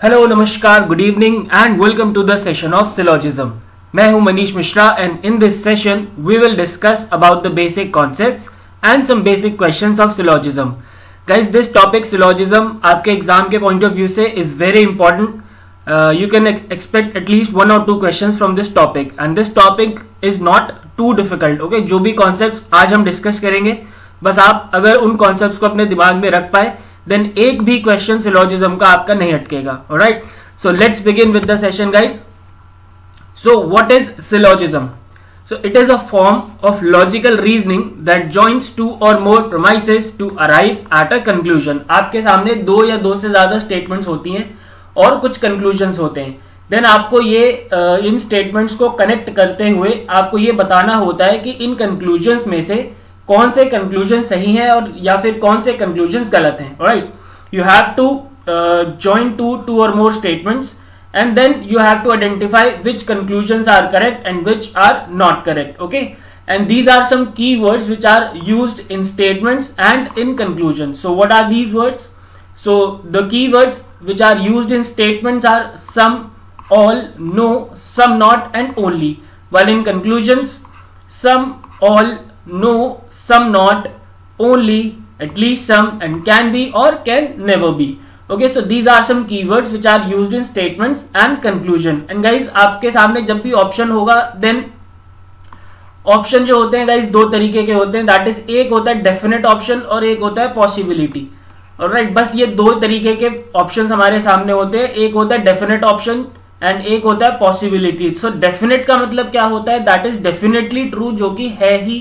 Hello नमस्कार good evening and welcome to the session of syllogism मैं हूँ Manish Mishra and in this session we will discuss about the basic concepts and some basic questions of syllogism guys this topic syllogism आपके exam के point of view से is very important you can expect at least one और two questions from this topic and this topic is not too difficult okay जो भी concept आज हम discuss करेंगे, बस आप अगर उन कॉन्सेप्ट को अपने दिमाग में रख पाए देन एक भी क्वेश्चन सिलोजिज्म का आपका नहीं अटकेगा right so let's begin with the session guide so what is syllogism so, it is a form of logical reasoning that joins two or more premises to arrive at a conclusion. आपके सामने दो या दो से ज़्यादा statements होती हैं और कुछ कंक्लूजन्स होते हैं। देन आपको ये इन स्टेटमेंट्स को कनेक्ट करते हुए आपको ये बताना होता है कि इन कंक्लूजन्स में से कौन से कंक्लूजन सही है और या फिर कौन से कंक्लूजन गलत हैं right you have to join two two और more statements and then you have to identify which conclusions are correct and which are not correct okay and these are some keywords which are used in statements and in conclusions so what are these words so the keywords which are used in statements are some all no some not and only while in conclusions some all no, some not, only, at least some, and can be or can never be. Okay, so these are some keywords which are used in statements and conclusion. And guys, आपके सामने जब भी option होगा then option जो होते हैं guys दो तरीके के होते हैं। दैट इज़ एक होता है डेफिनेट ऑप्शन और एक होता है पॉसिबिलिटी और राइट बस ये दो तरीके के ऑप्शन हमारे सामने होते हैं। एक होता है डेफिनेट ऑप्शन एंड एक होता है पॉसिबिलिटी सो डेफिनेट का मतलब क्या होता है? दैट इज़ डेफिनेटली ट्रू जो कि है ही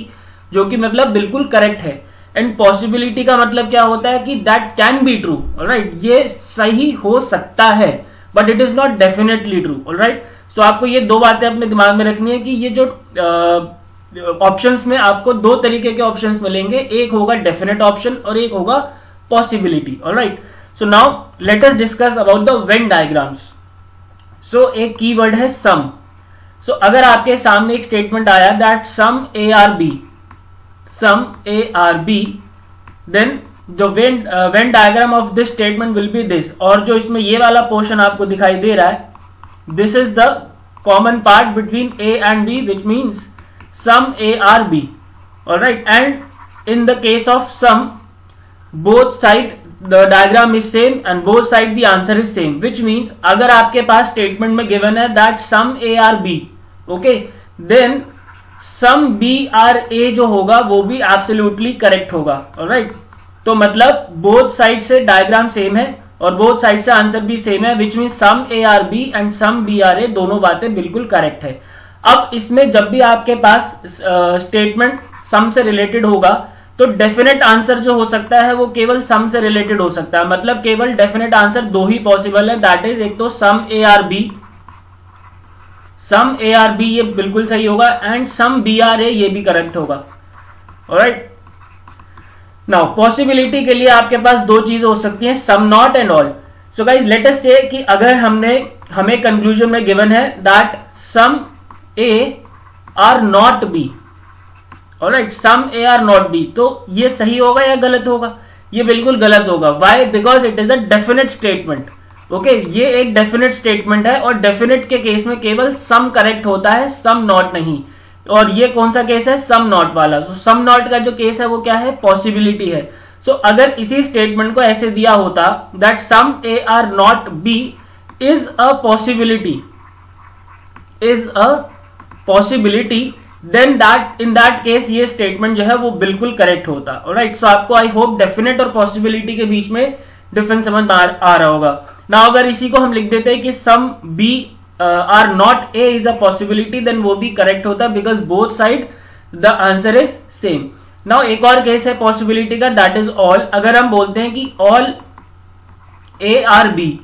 जो कि मतलब बिल्कुल करेक्ट है। एंड पॉसिबिलिटी का मतलब क्या होता है कि that can be true right ये सही हो सकता है but it is not definitely true right so आपको ये दो बातें अपने दिमाग में रखनी है कि ये जो ऑप्शंस uh, में आपको दो तरीके के ऑप्शंस मिलेंगे। एक होगा डेफिनेट ऑप्शन और एक होगा पॉसिबिलिटी और right so now let us discuss about the Venn diagrams so एक कीवर्ड है सम सो so, अगर आपके सामने एक स्टेटमेंट आया that some A are B some A are B then जो Venn Venn diagram of this statement will be this और जो इसमें ये वाला पोर्शन आपको दिखाई दे रहा है this is the common part between A and B which means some A are B और right and in the case of some both side the diagram is same and both side the answer is same which means अगर आपके पास statement में given है that some A are B okay then some B are A जो होगा, वो भी absolutely correct होगा राइट तो मतलब बोथ साइड से डायग्राम सेम है और बोथ साइड से आंसर भी सेम है which mean some A are B and some B are A दोनों बातें बिल्कुल करेक्ट है। अब इसमें जब भी आपके पास स्टेटमेंट सम से रिलेटेड होगा तो डेफिनेट आंसर जो हो सकता है, वो केवल सम से रिलेटेड हो सकता है। मतलब केवल डेफिनेट आंसर दो ही पॉसिबल है दैट इज़ एक तो some A are B some A are B ये बिल्कुल सही होगा and some B are A ये भी करेक्ट होगा। राइट नाउ पॉसिबिलिटी के लिए आपके पास दो चीज़ हो सकती हैं some not and all so guys latest से कि अगर हमने, हमें कंक्लूजन में गिवन है that some A are not B और right some A are not B तो ये सही होगा या गलत होगा? ये बिल्कुल गलत होगा। Why because it is a definite statement okay okay, ये एक डेफिनेट स्टेटमेंट है और डेफिनेट के केस में केवल सम करेक्ट होता है सम नॉट नहीं। और ये कौन सा केस है? सम नॉट वाला। सो सम नॉट का जो केस है वो क्या है? पॉसिबिलिटी है। सो so, अगर इसी स्टेटमेंट को ऐसे दिया होता that some A are not B is a possibility is a possibility then that in that case ये स्टेटमेंट जो है वो बिल्कुल करेक्ट होता। राइट सो so, आपको आई होप डेफिनेट और पॉसिबिलिटी के बीच में डिफरेंस समझ आ रहा होगा। ना अगर इसी को हम लिख देते हैं कि some B are not A is a possibility then वो भी करेक्ट होता है because both side the answer is same now एक और केस है पॉसिबिलिटी का दैट इज़ ऑल अगर हम बोलते हैं कि all A are B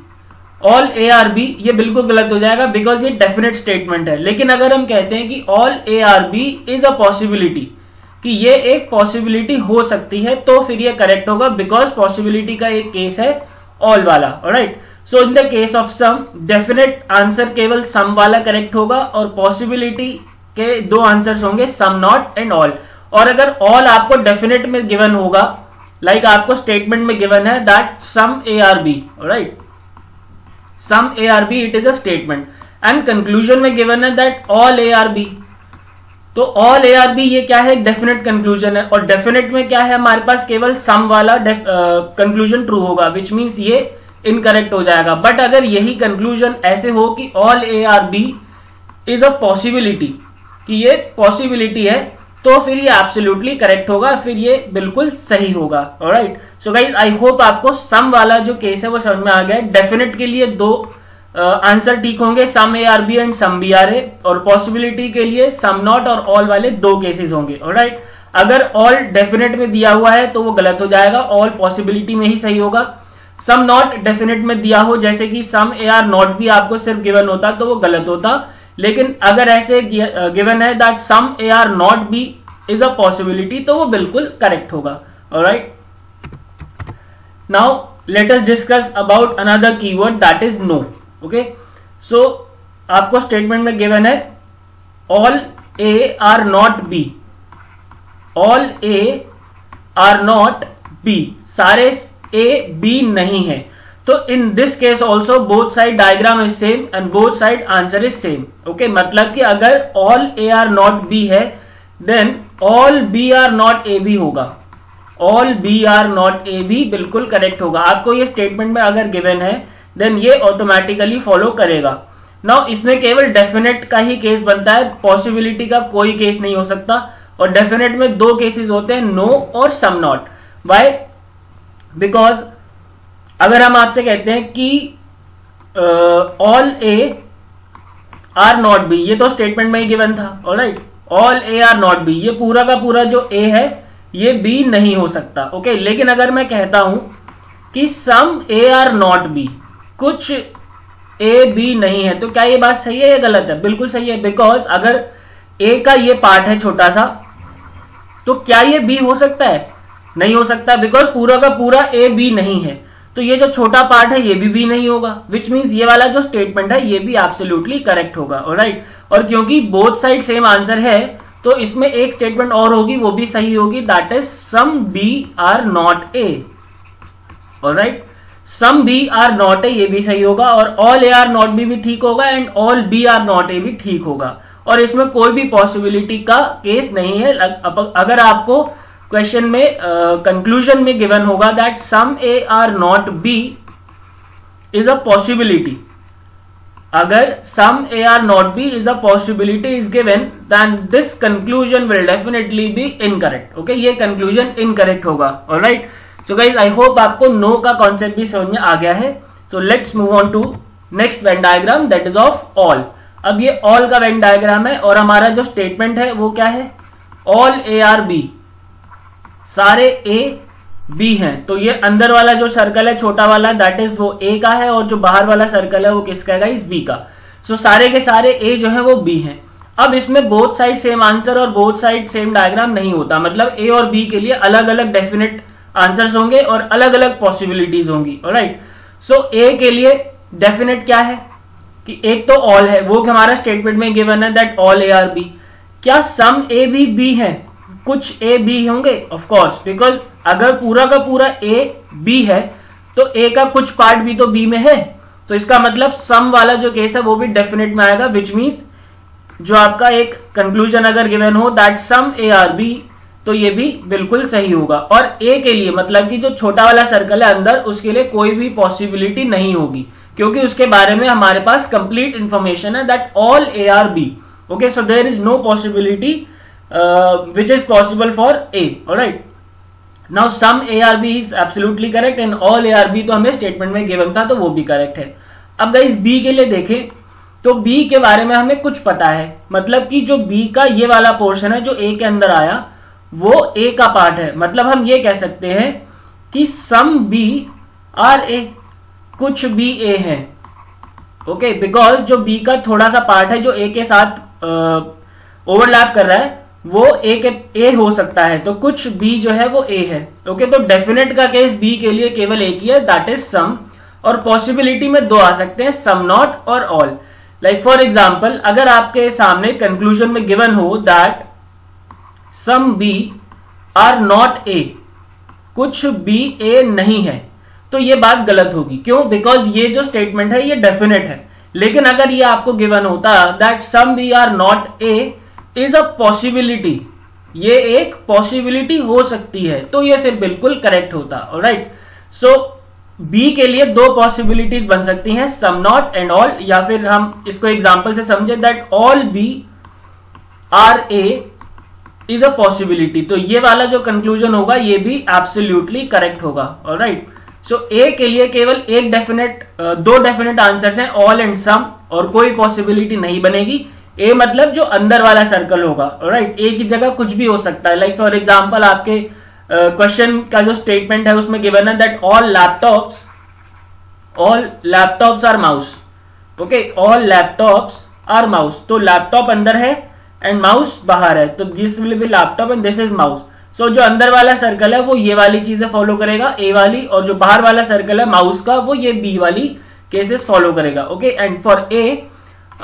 all A are B ये बिल्कुल गलत हो जाएगा बिकॉज़ ये डेफिनेट स्टेटमेंट है. लेकिन अगर हम कहते हैं कि all A are B is a possibility कि ये एक पॉसिबिलिटी हो सकती है तो फिर ये करेक्ट होगा बिकॉज़ पॉसिबिलिटी का एक केस है ऑल वाला right so in the case of some definite answer केवल सम वाला करेक्ट होगा और पॉसिबिलिटी के दो आंसर्स होंगे सम नॉट एंड ऑल और अगर ऑल आपको डेफिनेट में गिवन होगा लाइक like आपको स्टेटमेंट में गिवन है that some A are B right some A are B it is a statement and conclusion में गिवन है that all A are B तो ऑल ए आर बी ये क्या है? डेफिनेट कंक्लूजन है. और डेफिनेट में क्या है? हमारे पास केवल सम वाला कंक्लूजन ट्रू होगा विच मीन्स ये इनकरेक्ट हो जाएगा। बट अगर यही कंक्लूजन ऐसे हो कि all A are B is a possibility कि ये पॉसिबिलिटी है तो फिर ये एब्सोल्युटली करेक्ट होगा फिर ये बिल्कुल सही होगा। Right so guys I hope आपको सम वाला जो केस है वो समझ में आ गया डेफिनेट के लिए दो आंसर uh, ठीक होंगे। Some A are B and some B are A और पॉसिबिलिटी के लिए सम नॉट और ऑल वाले दो केसेस होंगे। राइट अगर ऑल डेफिनेट में दिया हुआ है तो वो गलत हो जाएगा। ऑल पॉसिबिलिटी में ही सही होगा। सम नॉट डेफिनेट में दिया हो, जैसे कि सम ए आर नॉट भी आपको सिर्फ़ गिवन होता तो वो गलत होता। लेकिन अगर ऐसे गिवन है that some A are not B is a possibility तो वो बिल्कुल करेक्ट होगा। Right now let us discuss about another keyword that is no okay so आपको स्टेटमेंट में गिवन है all A are not B all A are not B सारे A B नहीं है। तो in this case also both side diagram is same and both side answer is same okay मतलब कि अगर all A are not B है then all B are not A B होगा। All B are not A B बिल्कुल correct होगा। आपको ये statement में अगर गिवन है देन ये ऑटोमेटिकली फॉलो करेगा। नाउ इसमें केवल डेफिनेट का ही केस बनता है। पॉसिबिलिटी का कोई केस नहीं हो सकता। और डेफिनेट में दो केसेस होते हैं नो और सम नॉट वाई बिकॉज़ अगर हम आपसे कहते हैं कि all A are not B ये तो स्टेटमेंट में ही गिवन था all right all A are not B ये पूरा का पूरा जो ए है, ये बी नहीं हो सकता ओके okay? लेकिन अगर मैं कहता हूँ कि some A are not B कुछ ए बी नहीं है तो क्या ये बात सही है या गलत है? बिल्कुल सही है बिकॉज़ अगर ए का ये पार्ट है छोटा सा तो क्या ये बी हो सकता है? नहीं हो सकता बिकॉज़ पूरा का पूरा ए बी नहीं है। तो ये जो छोटा पार्ट है, ये भी बी नहीं होगा। विच मीन्स ये वाला जो स्टेटमेंट है, ये भी एब्सोल्युटली करेक्ट होगा राइट और क्योंकि बोथ साइड सेम आंसर है तो इसमें एक स्टेटमेंट और होगी, वो भी सही होगी that is some B are not A right some B are not A ये भी सही होगा, और all A are not B भी ठीक होगा and all B are not A भी ठीक होगा। और इसमें कोई भी पॉसिबिलिटी का केस नहीं है अगर आपको क्वेश्चन में कंक्लूजन uh, में गिवन होगा that some A are not B is a possibility अगर some A are not B is a possibility is given then this conclusion will definitely be incorrect okay ये conclusion incorrect होगा. Right so guys I hope आपको no का concept भी समझ में आ गया है. So let's move on to next Venn diagram that is of all अब ये ऑल का वेन डायग्राम है और हमारा जो स्टेटमेंट है वो क्या है? ऑल ए आर बी सारे ए बी हैं। तो ये अंदर वाला जो सर्कल है छोटा वाला दैट इज़ वो ए का है और जो बाहर वाला सर्कल है वो किसका है इस बी का। सो so, सारे के सारे ए जो है वो बी हैं। अब इसमें बोथ साइड सेम आंसर और बोथ साइड सेम डायग्राम नहीं होता। मतलब ए और बी के लिए अलग अलग डेफिनेट आंसर्स होंगे और अलग अलग पॉसिबिलिटीज होंगी। राइट सो ए के लिए डेफिनेट क्या है? कि एक तो ऑल है। वो हमारा स्टेटमेंट में गिवन है that all A are B क्या सम ए भी बी है? कुछ ए बी होंगे? ऑफ़ कोर्स बिकॉज़ अगर पूरा का पूरा ए बी है तो ए का कुछ पार्ट भी तो बी में है। तो इसका मतलब सम वाला जो केस है, वो भी डेफिनेट में आएगा विच मीन्स जो आपका एक कंक्लूजन अगर गिवन हो that some A are B तो ये भी बिल्कुल सही होगा। और ए के लिए मतलब कि जो छोटा वाला सर्कल है अंदर, उसके लिए कोई भी पॉसिबिलिटी नहीं होगी। क्योंकि उसके बारे में हमारे पास कंप्लीट इंफॉर्मेशन है that all A are B okay so there is no possibility which is possible for A right now some A are B is absolutely correct and all A are B तो हमें statement में given था तो वो भी correct है। अब इस बी के लिए देखें तो बी के बारे में हमें कुछ पता है। मतलब कि जो बी का ये वाला पोर्शन है, जो ए के अंदर आया, वो ए का पार्ट है। मतलब हम ये कह सकते हैं कि सम बी आर ए कुछ बी ए है। ओके बिकॉज़ जो बी का थोड़ा सा पार्ट है, जो ए के साथ ओवरलैप कर रहा है वो ए के ए हो सकता है। तो कुछ बी जो है वो ए है। ओके तो डेफिनेट का केस बी के लिए केवल एक ही है दैट इज़ सम और पॉसिबिलिटी में दो आ सकते हैं सम नॉट और ऑल लाइक फॉर एग्ज़ाम्पल अगर आपके सामने कंक्लूजन में गिवन हो that some B are not A कुछ बी ए नहीं है तो ये बात गलत होगी। क्यों? बिकॉज़ ये जो स्टेटमेंट है, ये डेफिनेट है। लेकिन अगर ये आपको गिवन होता that some B are not A is a possibility ये एक पॉसिबिलिटी हो सकती है। तो ये फिर बिल्कुल करेक्ट होता। राइट सो बी के लिए दो पॉसिबिलिटीज बन सकती हैं सम नॉट एंड ऑल या फिर हम इसको एग्जांपल से समझे that all B are A is a possibility तो ये वाला जो कंक्लूजन होगा, ये भी एब्सोल्यूटली करेक्ट होगा। और राइट सो ए के लिए केवल एक डेफिनेट दो डेफिनेट आंसर्स हैं ऑल एंड सम और कोई पॉसिबिलिटी नहीं बनेगी। ए मतलब जो अंदर वाला सर्कल होगा राइट ए की जगह कुछ भी हो सकता है। लाइक फॉर एग्ज़ाम्पल आपके क्वेश्चन uh, का जो स्टेटमेंट है उसमें गिवन है that all laptops all laptops are mouse okay all laptops are mouse तो लैपटॉप अंदर है एंड माउस बाहर है। तो this will be laptop and this is mouse so जो अंदर वाला सर्कल है वो ये वाली चीज़ें फॉलो करेगा ए वाली और जो बाहर वाला सर्कल है माउस का वो ये बी वाली केसेस फॉलो करेगा। Okay and for A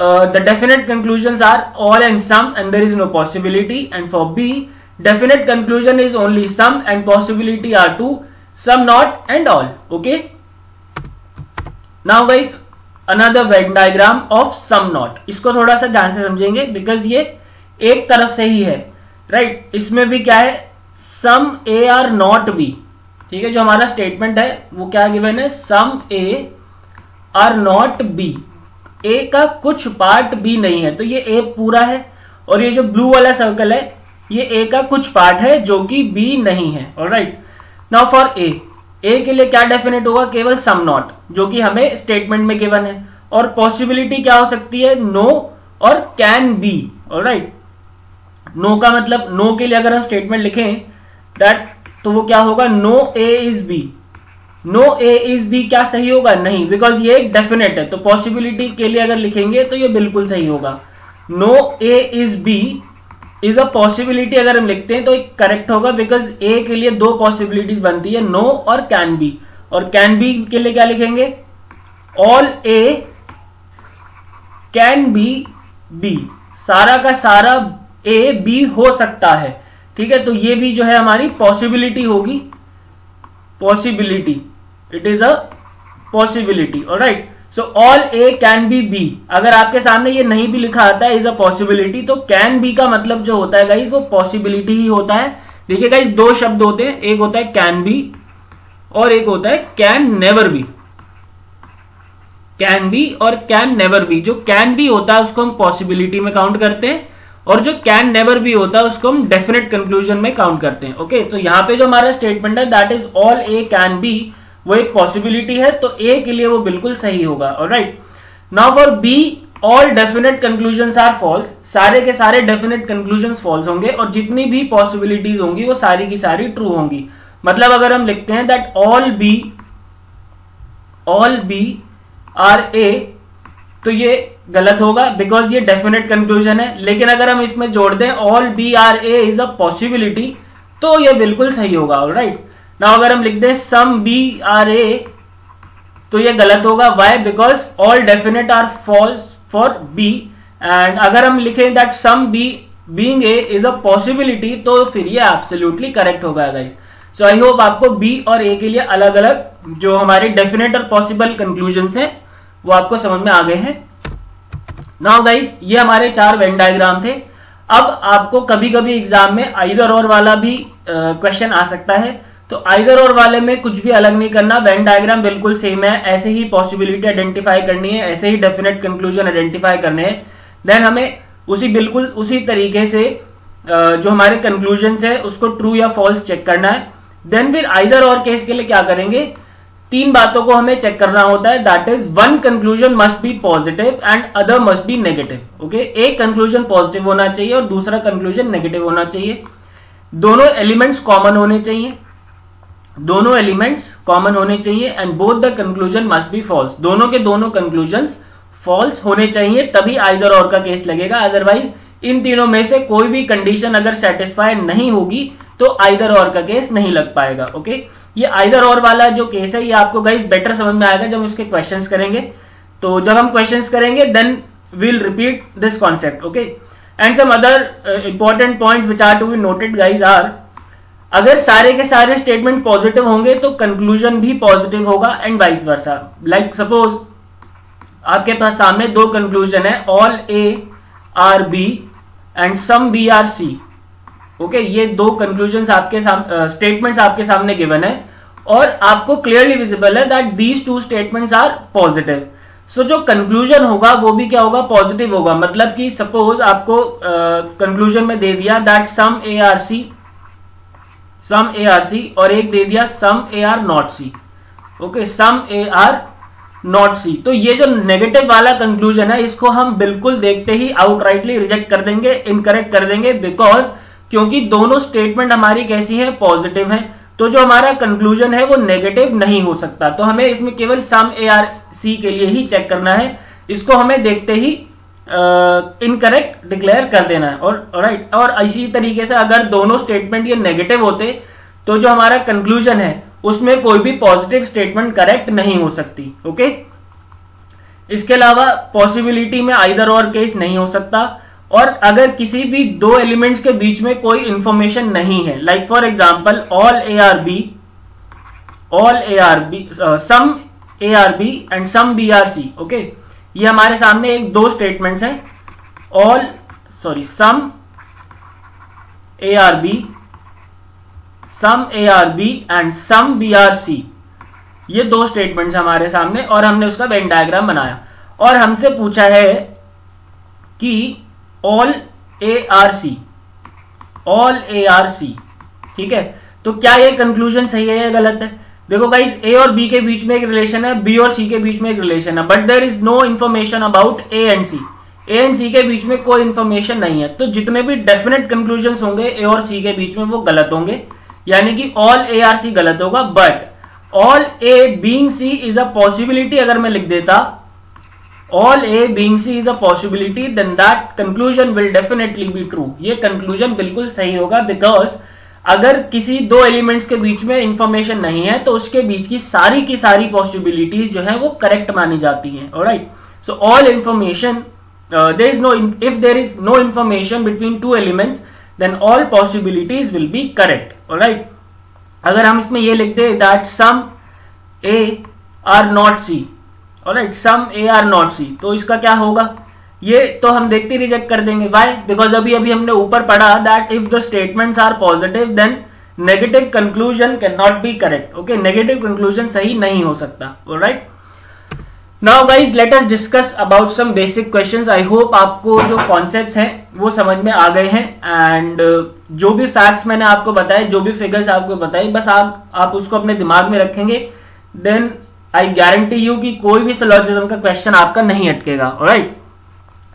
the definite conclusion are all and some and there is no possibility and for B definite conclusion is only some and possibility are two some not and all okay now wise another Venn diagram of some not इसको थोड़ा सा ध्यान से समझेंगे because ये एक तरफ़ से ही है राइट right? इसमें भी क्या है? Some A are not B ठीक है, जो हमारा स्टेटमेंट है, वो क्या गिवन है? Some A are not B A का कुछ पार्ट बी नहीं है तो ये ए पूरा है, और ये जो ब्लू वाला सर्कल है, ये ए का कुछ पार्ट है जो कि बी नहीं है और right now for A A के लिए क्या डेफिनेट होगा? केवल सम नॉट जो कि हमें स्टेटमेंट में गिवन है, और पॉसिबिलिटी क्या हो सकती है? नो no, और कैन बी और राइट नो का मतलब नो no के लिए अगर हम स्टेटमेंट लिखें दैट तो वो क्या होगा? No A is B no A is B क्या सही होगा? नहीं बिकॉज़ ये एक डेफिनेट है तो पॉसिबिलिटी के लिए अगर लिखेंगे तो ये बिल्कुल सही होगा। No A is B is a possibility अगर हम लिखते हैं तो करेक्ट होगा बिकॉज़ ए के लिए दो पॉसिबिलिटीज बनती है नो और कैन बी और कैन बी के लिए क्या लिखेंगे? All A can be B सारा का सारा ए बी हो सकता है। ठीक है तो ये भी जो है हमारी पॉसिबिलिटी होगी। Possibility it is a possibility और right so all A can be B अगर आपके सामने ये नहीं भी लिखा आता है इज़ अ पॉसिबिलिटी तो कैन बी का मतलब जो होता है गाइज़ वो पॉसिबिलिटी ही होता है। देखिए गाइज़ दो शब्द होते हैं। एक होता है कैन बी और एक होता है can never be can be और कैन नेवर बी जो कैन बी होता है, उसको हम पॉसिबिलिटी में काउंट करते हैं। और जो कैन नेवर भी होता है, उसको हम डेफिनेट कंक्लूजन में काउंट करते हैं ओके तो यहाँ पे जो हमारा स्टेटमेंट है that is all A can be वो एक पॉसिबिलिटी है तो ए के लिए वो बिल्कुल सही होगा और right now for B all definite conclusion are false सारे के सारे डेफिनेट कंक्लूजन फॉल्स होंगे, और जितनी भी पॉसिबिलिटीज होंगी, वो सारी की सारी ट्रू होंगी। मतलब अगर हम लिखते हैं that all B all B are A तो ये गलत होगा बिकॉज़ ये डेफिनेट कंक्लूजन है। लेकिन अगर हम इसमें जोड़ दें all B are A is a possibility तो ये बिल्कुल सही होगा ऑल राइट ना अगर हम लिख दें सम बी आर ए तो ये गलत होगा। Why because all definite are false for B and अगर हम लिखें that some B being A is a possibility तो फिर ये एब्सोल्युटली करेक्ट होगा गाइज़ सो आई होप आपको बी और ए के लिए अलग अलग जो हमारे डेफिनेट और पॉसिबल कंक्लूजन है वो आपको समझ में आ गए हैं। नाउ गाइस ये हमारे चार वेन डायग्राम थे। अब आपको कभी कभी एग्ज़ाम में आइदर और वाला भी क्वेश्चन आ सकता है। तो आइदर और वाले में कुछ भी अलग नहीं करना। वेन डायग्राम बिल्कुल सेम है। ऐसे ही पॉसिबिलिटी आइडेंटिफाई करनी है। ऐसे ही डेफिनेट कंक्लूजन आइडेंटिफाई करने हैं। देन हमें उसी बिल्कुल उसी तरीके से जो हमारे कंक्लूजन है, उसको ट्रू या फॉल्स चेक करना है। देन फिर आइदर और केस के लिए क्या करेंगे? तीन बातों को हमें चेक करना होता है that is one conclusion must be positive and other must be negative okay एक कंक्लूजन पॉजिटिव होना चाहिए और दूसरा कंक्लूजन नेगेटिव होना चाहिए। दोनों एलिमेंट्स कॉमन होने चाहिए। दोनों एलिमेंट्स कॉमन होने चाहिए and both the conclusion must be false दोनों के दोनों कंक्लूजन फॉल्स होने चाहिए, तभी आइदर और का केस लगेगा। अदरवाइज़ इन तीनों में से कोई भी कंडीशन अगर सेटिस्फाई नहीं होगी तो आइदर और का केस नहीं लग पाएगा। Okay okay? ये आइदर और वाला जो केस है, ये आपको गाइज़ बेटर समझ में आएगा जब हम उसके क्वेश्चंस करेंगे। तो जब हम क्वेश्चंस करेंगे then will repeat this concept okay and some other important points which are to be noted guys are अगर सारे के सारे स्टेटमेंट पॉजिटिव होंगे तो कंक्लूजन भी पॉजिटिव होगा and vice versa like suppose आपके पास सामने दो कंक्लूजन है all A are B and some B are C okay ये दो कंक्लूजन आपके स्टेटमेंट्स uh, आपके सामने गिवन है और आपको क्लियरली विजिबल है that these two statements are positive so जो कंक्लूजन होगा वो भी क्या होगा? पॉजिटिव होगा। मतलब कि सपोज़ आपको कंक्लूजन uh, में दे दिया that some A are C some A are C और एक दे दिया some A are not C okay some A are not C तो ये जो नेगेटिव वाला कंक्लूजन है इसको हम बिल्कुल देखते ही आउटराइटली रिजेक्ट कर देंगे इनकरेक्ट कर देंगे बिकॉज़ क्योंकि दोनों स्टेटमेंट हमारी कैसी है? पॉजिटिव है। तो जो हमारा कंक्लूजन है, वो नेगेटिव नहीं हो सकता। तो हमें इसमें केवल सम ए आर सी के लिए ही चेक करना है। इसको हमें देखते ही इनकरेक्ट डिक्लेयर कर देना है। और राइट और इसी तरीके से अगर दोनों स्टेटमेंट ये नेगेटिव होते तो जो हमारा कंक्लूजन है, उसमें कोई भी पॉजिटिव स्टेटमेंट करेक्ट नहीं हो सकती। ओके इसके अलावा पॉसिबिलिटी में आइदर और केस नहीं हो सकता। और अगर किसी भी दो एलिमेंट्स के बीच में कोई इंफॉर्मेशन नहीं है like for example all A are B all A are B some A are B and some B are C okay ये हमारे सामने एक दो स्टेटमेंट्स हैं। All sorry some A are B some A are B and some B are C ये दो statements हमारे सामने और हमने उसका वेन डायग्राम बनाया। और हमसे पूछा है कि all A are C all A are C ठीक है? तो क्या ये कंक्लूजन सही है या गलत है? देखो गाइस ए और बी के बीच में एक रिलेशन है बी और सी के बीच में एक रिलेशन है but there is no information about A and C A and C के बीच में कोई इन्फॉर्मेशन नहीं है। तो जितने भी डेफिनेट कंक्लूजन होंगे ए और सी के बीच में वो गलत होंगे। यानी कि ऑल ए आर सी गलत होगा but all A being C is a possibility अगर मैं लिख देता all A being C is a possibility then that conclusion will definitely be true ये कंक्लूजन बिल्कुल सही होगा बिकॉज़ अगर किसी दो एलिमेंट्स के बीच में इंफॉर्मेशन नहीं है तो उसके बीच की सारी की सारी पॉसिबिलिटीज जो है वो करेक्ट मानी जाती हैं right so all information there is no if there is no information between two elements then all possibilities will be correct right अगर हम इसमें ये लिखते हैं that some A are not C right some A are not C तो इसका क्या होगा? ये तो हम देखते रिजेक्ट कर देंगे. वाई बिकॉज़ अभी अभी हमने ऊपर पढ़ा that if the statements are positive then negative conclusion can not be correct okay negative conclusion सही नहीं हो सकता. Right now guys let us discuss about some basic questions I hope आपको जो कॉन्सेप्ट्स हैं वो समझ में आ गए हैं. एंड uh, जो भी फैक्ट्स मैंने आपको बताए जो भी फिगर्स आपको बताए बस आप आप उसको अपने दिमाग में रखेंगे. देन आई गारंटी यू कि कोई भी सिलोजिज्म का क्वेश्चन आपका नहीं अटकेगा right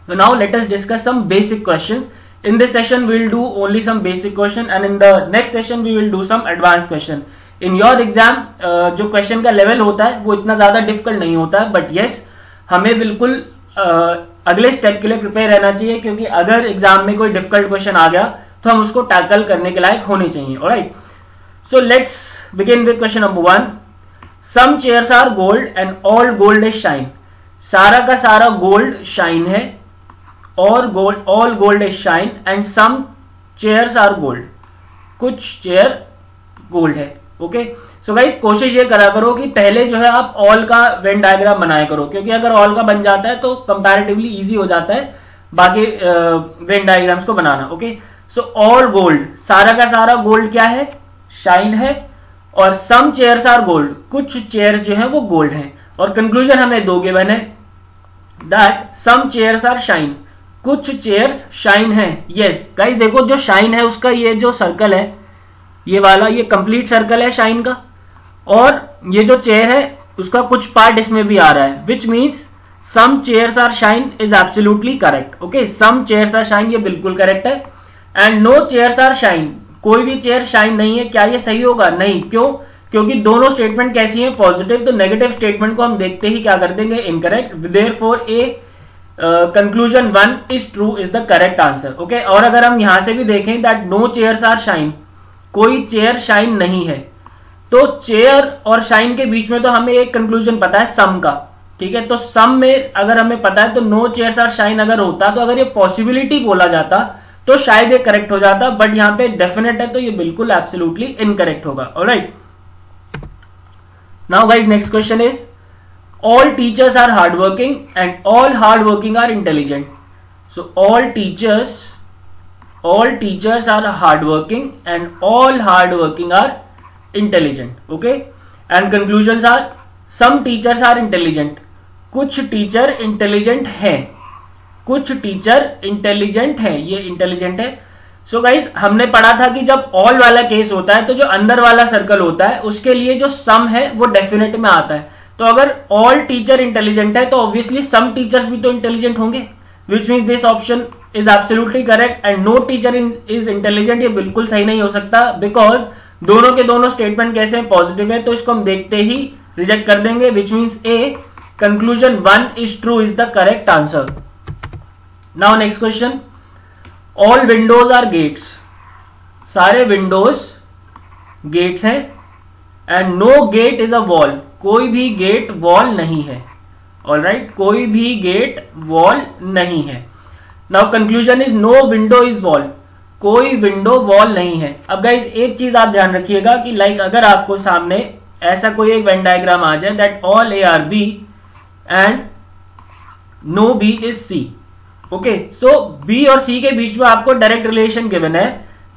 discuss some basic questions. In this session we will do only some basic question and in the next session we will do some advanced question. In your exam uh, जो question का level होता है वो इतना ज़्यादा difficult नहीं होता है बट यस हमें बिल्कुल uh, अगले स्टेप के लिए प्रिपेयर रहना चाहिए क्योंकि अगर एग्ज़ाम में कोई डिफ़िकल्ट क्वेश्चन आ गया तो हम उसको टैकल करने के लायक होने चाहिए right so let's begin with question number one some chairs are gold and all gold is shine सारा का सारा गोल्ड शाइन है, और gold all gold is shine and some chairs are gold कुछ चेयर गोल्ड है okay so guys कोशिश ये करा करो कि पहले जो है आप ऑल का वेन डायग्राम बनाया करो, क्योंकि अगर ऑल का बन जाता है तो कंपैरेटिवली इजी हो जाता है बाकी वेन डायग्राम्स को बनाना ओके सो ऑल गोल्ड सारा का सारा गोल्ड क्या है? शाइन है और सम चेयर्स आर गोल्ड कुछ चेयर्स जो है वो गोल्ड है। और कंक्लूजन हमें दो गिवन है। That some chairs are shine कुछ चेयर्स शाइन है। यस गाइस देखो जो शाइन है, उसका ये जो सर्कल है, ये वाला, ये कंप्लीट सर्कल है शाइन का। और ये जो चेयर है, उसका कुछ पार्ट इसमें भी आ रहा है। Which means some chairs are shine is absolutely correct okay some chairs are shine ये बिल्कुल करेक्ट है। And no chairs are shine कोई भी चेयर शाइन नहीं है, क्या ये सही होगा? नहीं, क्यों? क्योंकि दोनों स्टेटमेंट कैसी हैं? पॉजिटिव तो नेगेटिव स्टेटमेंट को हम देखते ही क्या कर देंगे? Incorrect therefore a conclusion one is true is the correct answer okay और अगर हम यहाँ से भी देखें that no chair are shine कोई चेयर शाइन नहीं है तो चेयर और शाइन के बीच में तो हमें एक कंक्लूजन पता है सम का। ठीक है? तो सम में अगर हमें पता है तो नो चेयर आर शाइन अगर होता तो अगर ये पॉसिबिलिटी बोला जाता तो शायद ये करेक्ट हो जाता बट यहाँ पे डेफिनेट है तो ये बिल्कुल एब्सोल्युटली इनकरेक्ट होगा alright now guys next question is all teachers are hard working and all hard working are intelligent so all teachers all teachers are hardworking and all hard working are intelligent okay and conclusion are some teachers are intelligent कुछ teacher intelligent हैं। कुछ teacher intelligent है, ये intelligent है। सो so guys हमने पढ़ा था कि जब ऑल वाला केस होता है तो जो अंदर वाला सर्कल होता है, उसके लिए जो सम है, वो डेफिनेट में आता है। तो अगर ऑल टीचर इंटेलिजेंट है तो ऑब्वियसली सम टीचर्स भी तो इंटेलिजेंट होंगे। Which mean this option is absolutely correct and no teacher is intelligent ये बिल्कुल सही नहीं हो सकता बिकॉज़ दोनों के दोनों स्टेटमेंट कैसे हैं पॉजिटिव है तो इसको हम देखते ही रिजेक्ट कर देंगे which means A conclusion one is true is the correct answer now next question all windows are gates सारे विंडोज़ गेट्स हैं and no gate is a wall कोई भी गेट वॉल नहीं है. All right right? कोई भी gate wall नहीं है. Now conclusion is no window is wall कोई विंडो वॉल नहीं है. अब गाइज़ एक चीज़ आप ध्यान रखिएगा कि लाइक like अगर आपको सामने ऐसा कोई एक वेन डायग्राम आ जाए that all A are B and no B is C okay so B और सी के बीच में आपको डायरेक्ट रिलेशन गिवन है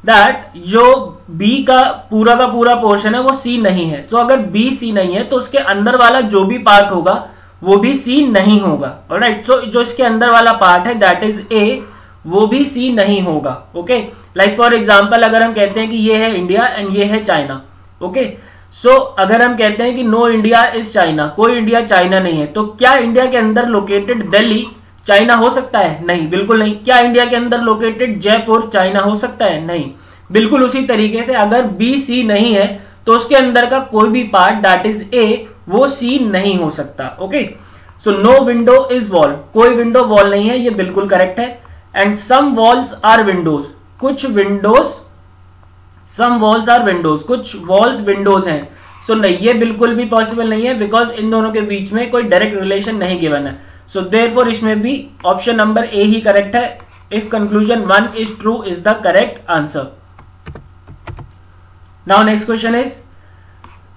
दैट जो बी का पूरा का पूरा पोर्शन है, वो सी नहीं है। तो अगर बी सी नहीं है तो उसके अंदर वाला जो भी पार्ट होगा, वो भी सी नहीं होगा। राइट सो जो इसके अंदर वाला पार्ट है दैट इज़ ए वो भी सी नहीं होगा। ओके लाइक फॉर एग्ज़ाम्पल अगर हम कहते हैं कि ये है इंडिया एंड ये है चाइना ओके सो अगर हम कहते हैं कि नो इंडिया इज़ चाइना कोई इंडिया चाइना नहीं है तो क्या इंडिया के अंदर लोकेटेड दिल्ली चाइना हो सकता है? नहीं बिल्कुल नहीं। क्या इंडिया के अंदर लोकेटेड जयपुर चाइना हो सकता है? नहीं। बिल्कुल उसी तरीके से अगर बी सी नहीं है तो उसके अंदर का कोई भी पार्ट दैट इज़ ए वो सी नहीं हो सकता। Okay so no window is wall कोई विंडो वॉल नहीं है ये बिल्कुल करेक्ट है। And some walls are windows कुछ windows some walls are windows कुछ वॉल्स विंडोज़ हैं। सो so, नहीं ये बिल्कुल भी पॉसिबल नहीं है बिकॉज़ इन दोनों के बीच में कोई डायरेक्ट रिलेशन नहीं गिवन है। सो देर फॉर इसमें भी ऑप्शन नंबर ए ही करेक्ट है. If conclusion one is true is the correct answer now next question is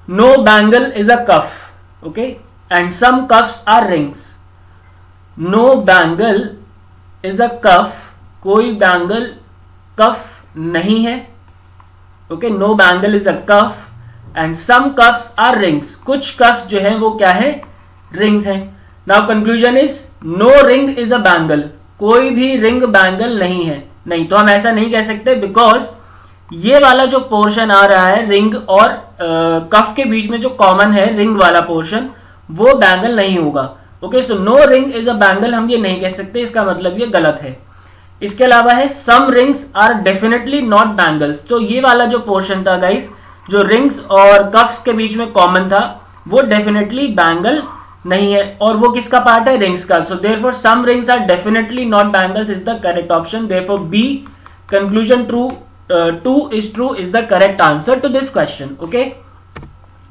no bangle is a cuff okay and some cuffs are rings no bangle is a cuff कोई bangle cuff नहीं है okay no bangle is a cuff and some cuffs are rings कुछ cuff जो है, वो क्या है? Rings हैं. Now conclusion is no ring is a bangle कोई भी रिंग बैंगल नहीं है। नहीं तो हम ऐसा नहीं कह सकते बिकॉज़ ये वाला जो पोर्शन आ रहा है रिंग और कफ के बीच में जो कॉमन है रिंग वाला पोर्शन वो बैंगल नहीं होगा। Okay so no ring is a bangle हम ये नहीं कह सकते, इसका मतलब ये गलत है। इसके अलावा है some rings are definitely not bangles तो ये वाला जो पोर्शन था गाइस जो रिंग्स और कफ्स के बीच में कॉमन था, वो डेफिनेटली बैंगल नहीं है। और वो किसका पार्ट है? रिंग्स का। So therefore some rings are definitely not bangles is the correct option therefore B conclusion true two is true is the correct answer to this question okay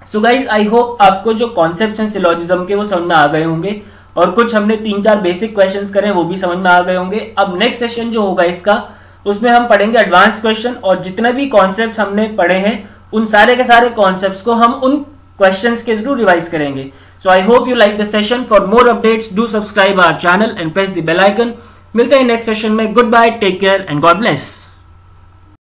so guys I hope आपको जो concept हैं syllogism के, वो समझ में आ गए होंगे। और कुछ हमने तीन चार बेसिक क्वेश्चन करे, वो भी समझ में आ गए होंगे। अब नेक्स्ट सेशन जो होगा इसका, उसमें हम पढ़ेंगे एडवांस क्वेश्चन और जितने भी कॉन्सेप्ट हमने पढ़े हैं, उन सारे के सारे कॉन्सेप्ट को हम उन क्वेश्चन के थ्रू रिवाइज करेंगे। So I hope you like the session. For more updates, do subscribe our channel and press the bell icon. मिलते हैं नेक्स्ट सेशन में good bye take care and God bless